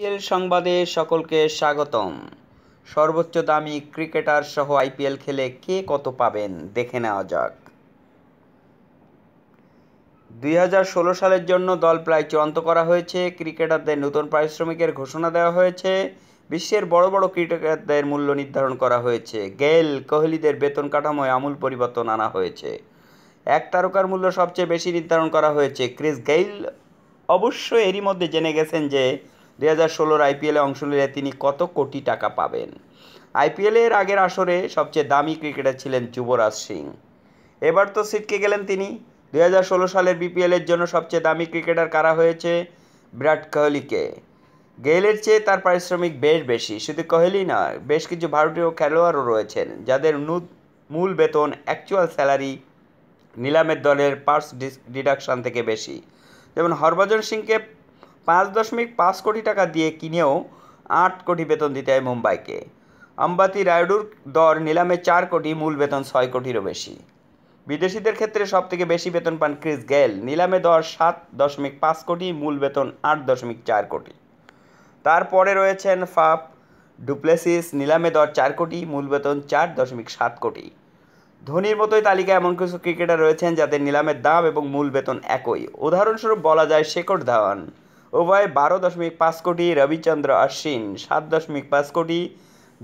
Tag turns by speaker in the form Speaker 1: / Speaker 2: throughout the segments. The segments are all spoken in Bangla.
Speaker 1: আইপিএল সংবাদে সকলকে স্বাগতম। সর্বোচ্চ দামি ক্রিকেটার সহ আইপিএল খেলে কে কত পাবেন দেখে নেওয়া যাক। দুই সালের জন্য দল প্রায় চূড়ান্ত করা হয়েছে। ক্রিকেটারদের নতুন পারিশ্রমিকের ঘোষণা দেওয়া হয়েছে। বিশ্বের বড় বড় ক্রিকেটারদের মূল্য নির্ধারণ করা হয়েছে। গেল কোহলিদের বেতন কাঠামোয় আমূল পরিবর্তন আনা হয়েছে। এক তারকার মূল্য সবচেয়ে বেশি নির্ধারণ করা হয়েছে ক্রিস গেইল। অবশ্য এরই মধ্যে জেনে গেছেন যে দুই হাজার ষোলোর আইপিএলে অংশ নিলে তিনি কত কোটি টাকা পাবেন? আইপিএলের আগের আসরে সবচেয়ে দামি ক্রিকেটার ছিলেন যুবরাজ সিং। এবার তো সিটকে গেলেন তিনি। দুই হাজার ষোলো সালের বিপিএলের জন্য সবচেয়ে দামি ক্রিকেটার কারা হয়েছে? বিরাট কোহলিকে। গেইলের চেয়ে তার পারিশ্রমিক বেশ বেশি। শুধু কোহলি নয়, বেশ কিছু ভারতীয় খেলোয়াড়ও রয়েছেন, যাদের মূল বেতন অ্যাকচুয়াল স্যালারি নিলামের দলের পার্স ডিডাকশন থেকে বেশি। যেমন হরভজন সিংকে পাঁচ দশমিক পাঁচ কোটি টাকা দিয়ে কিনেও আট কোটি বেতন দিতে হয় মুম্বাইকে। আম্বাতি রায়ডুর দর নিলামে চার কোটি, মূল বেতন ছয় কোটিরও বেশি। বিদেশিদের ক্ষেত্রে সবথেকে বেশি বেতন পান ক্রিস গেল। নিলামে দর সাত দশমিক পাঁচ কোটি, মূল বেতন আট দশমিক চার কোটি। তারপরে রয়েছেন ফাপ ডুপ্লেসিস। নিলামে দর চার কোটি, মূল বেতন চার দশমিক সাত কোটি। ধোনির মতোই তালিকায় এমন কিছু ক্রিকেটার রয়েছেন যাদের নিলামের দাম এবং মূল বেতন একই। উদাহরণস্বরূপ বলা যায় শেখর ধাওয়ান। উভয় বারো দশমিক পাঁচ কোটি রবিচন্দ্র অশ্বিন সাত দশমিক পাঁচ কোটি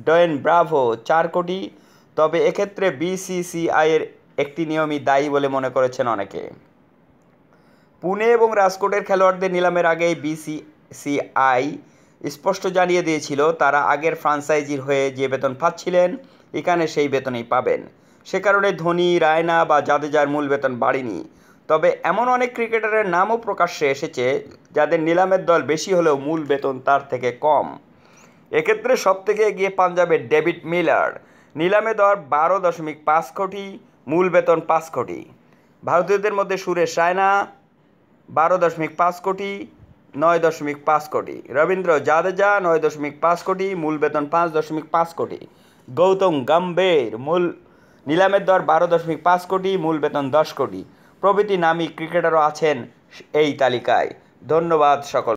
Speaker 1: ডয়েন ব্রাভো চার কোটি। তবে এক্ষেত্রে বিসিসিআইয়ের একটি নিয়মই দায়ী বলে মনে করেছেন অনেকে। পুনে এবং রাজকোটের খেলোয়াড়দের নিলামের আগেই বিসিসিআই স্পষ্ট জানিয়ে দিয়েছিল, তারা আগের ফ্রাঞ্চাইজির হয়ে যে বেতন পাচ্ছিলেন, এখানে সেই বেতনই পাবেন। সে কারণে ধোনি, রায়না বা জাদেজার মূল বেতন বাড়েনি। তবে এমন অনেক ক্রিকেটারের নামও প্রকাশ্যে এসেছে যাদের নিলামের দল বেশি হলেও মূল বেতন তার থেকে কম। এক্ষেত্রে সবথেকে এগিয়ে পাঞ্জাবের ডেভিড মিলার। নিলামে দর বারো দশমিক পাঁচ কোটি, মূল বেতন পাঁচ কোটি। ভারতীয়দের মধ্যে সুরেশ রায়না বারো দশমিক পাঁচ কোটি, নয় দশমিক পাঁচ কোটি। রবীন্দ্র জাদেজা নয় দশমিক পাঁচ কোটি, মূল বেতন পাঁচ দশমিক পাঁচ কোটি। গৌতম গম্ভীর, মূল নিলামের দর বারো দশমিক পাঁচ কোটি, মূল বেতন দশ কোটি। প্রভৃতি নামী ক্রিকেটারও আছেন এই তালিকায়। ধন্যবাদ সকল